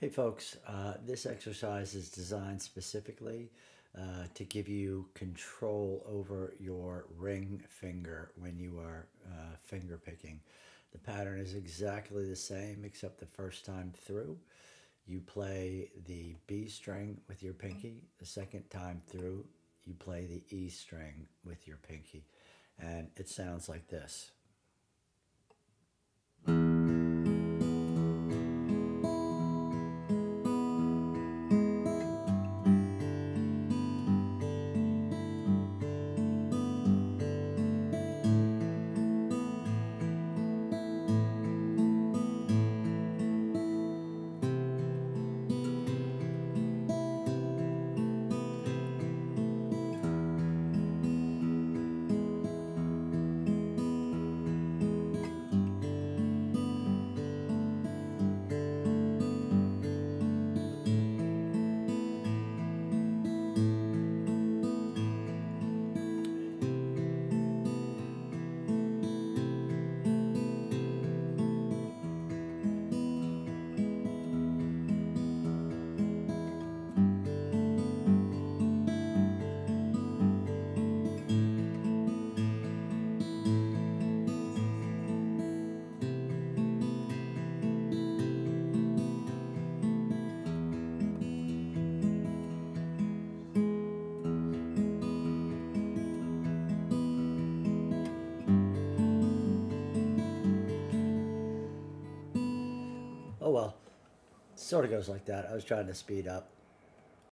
Hey folks, uh, this exercise is designed specifically uh, to give you control over your ring finger when you are uh, finger picking. The pattern is exactly the same except the first time through. You play the B string with your pinky. The second time through, you play the E string with your pinky. And it sounds like this. Oh well, sort of goes like that. I was trying to speed up.